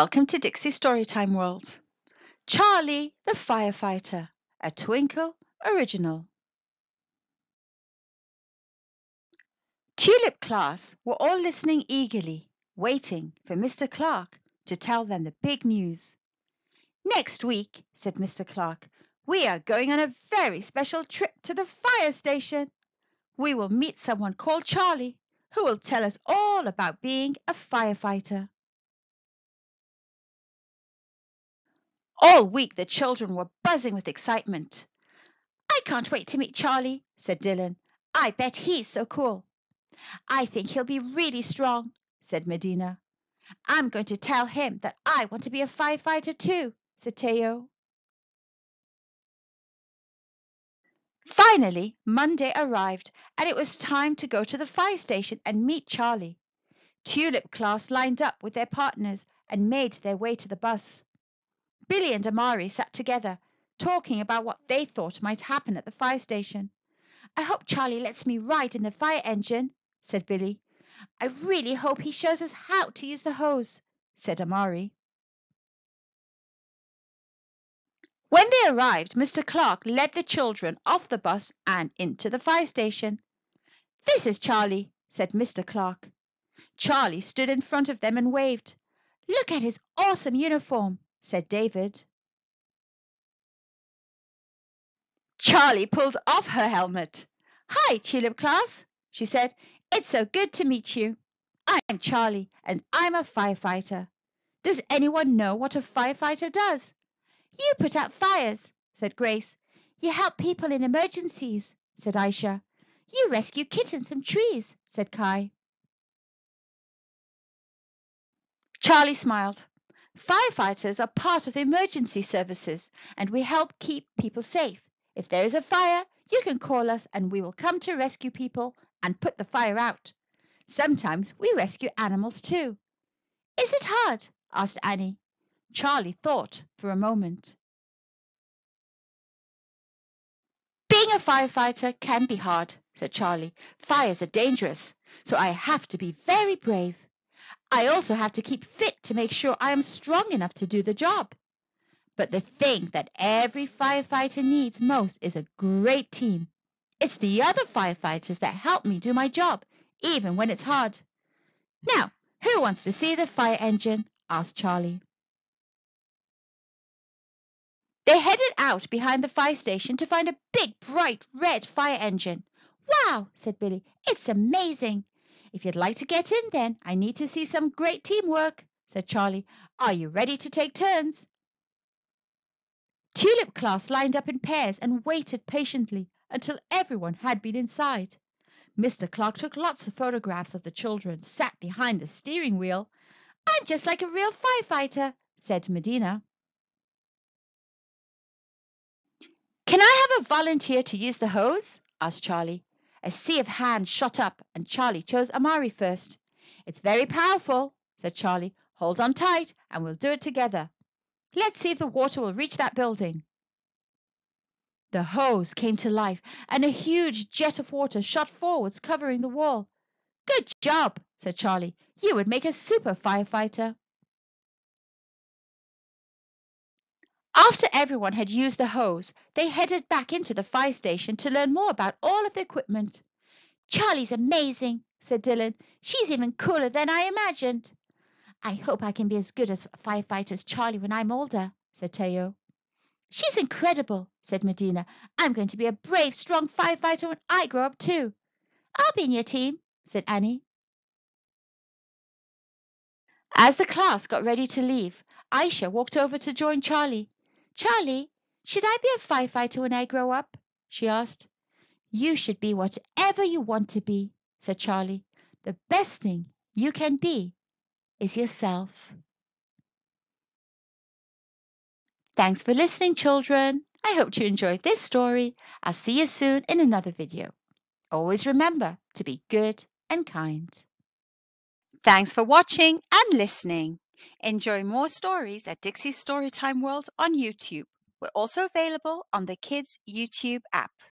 Welcome to Dixy Storytime World. Charlie the Firefighter, a Twinkl original. Tulip class were all listening eagerly, waiting for Mr. Clark to tell them the big news. Next week, said Mr. Clark, we are going on a very special trip to the fire station. We will meet someone called Charlie who will tell us all about being a firefighter. All week the children were buzzing with excitement. I can't wait to meet Charlie, said Dylan. I bet he's so cool. I think he'll be really strong, said Medina. I'm going to tell him that I want to be a firefighter too, said Teo. Finally, Monday arrived, and it was time to go to the fire station and meet Charlie. Tulip class lined up with their partners and made their way to the bus. Billy and Amari sat together, talking about what they thought might happen at the fire station. I hope Charlie lets me ride in the fire engine, said Billy. I really hope he shows us how to use the hose, said Amari. When they arrived, Mr. Clark led the children off the bus and into the fire station. This is Charlie, said Mr. Clark. Charlie stood in front of them and waved. Look at his awesome uniform, said David. Charlie pulled off her helmet. Hi, Tulip class, she said. It's so good to meet you. I'm Charlie, and I'm a firefighter. Does anyone know what a firefighter does? You put out fires, said Grace. You help people in emergencies, said Aisha. You rescue kittens from trees, said Kai. Charlie smiled. Firefighters are part of the emergency services and we help keep people safe. If there is a fire, you can call us and we will come to rescue people and put the fire out. Sometimes we rescue animals too. Is it hard? asked Annie. Charlie thought for a moment. Being a firefighter can be hard, said Charlie. Fires are dangerous, so I have to be very brave. I also have to keep fit to make sure I am strong enough to do the job. But the thing that every firefighter needs most is a great team. It's the other firefighters that help me do my job, even when it's hard. Now, who wants to see the fire engine? asked Charlie. They headed out behind the fire station to find a big, bright red fire engine. Wow, said Billy, it's amazing. If you'd like to get in, then I need to see some great teamwork, said Charlie. Are you ready to take turns? Tulip class lined up in pairs and waited patiently until everyone had been inside. Mr. Clark took lots of photographs of the children sat behind the steering wheel. I'm just like a real firefighter, said Medina. Can I have a volunteer to use the hose? asked Charlie. A sea of hands shot up, and Charlie chose Amari first. It's very powerful, said Charlie. Hold on tight, and we'll do it together. Let's see if the water will reach that building. The hose came to life, and a huge jet of water shot forwards, covering the wall. Good job, said Charlie. You would make a super firefighter. After everyone had used the hose, they headed back into the fire station to learn more about all of the equipment. Charlie's amazing, said Dylan. She's even cooler than I imagined. I hope I can be as good a firefighter as Charlie when I'm older, said Teo. She's incredible, said Medina. I'm going to be a brave, strong firefighter when I grow up too. I'll be in your team, said Annie. As the class got ready to leave, Aisha walked over to join Charlie. Charlie, should I be a firefighter when I grow up? she asked. You should be whatever you want to be, said Charlie. The best thing you can be is yourself. Thanks for listening, children. I hope you enjoyed this story. I'll see you soon in another video. Always remember to be good and kind. Thanks for watching and listening. Enjoy more stories at Dixy's Storytime World on YouTube. We're also available on the Kids YouTube app.